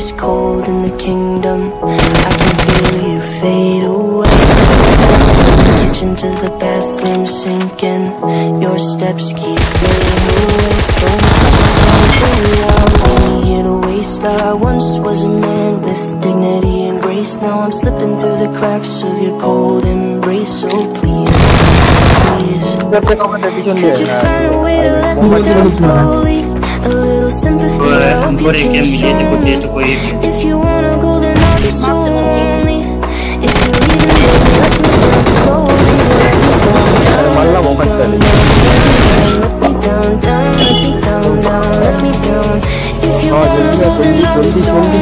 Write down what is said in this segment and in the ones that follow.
is cold in the kingdom. I can feel you fade away. Kitchen to the bathroom sinking. Your steps keep fading away. Don't only here to waste. I once was a man with dignity and grace. Now I'm slipping through the cracks of your cold embrace. So please, please. Could you find a way to let me down slowly? A little sympathy, I hope you can show me. If you wanna go, then I'll be so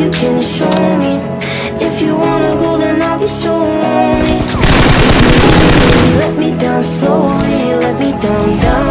you can show me. If you wanna go, then I'll be so lonely. Let me down slowly Let me down, down,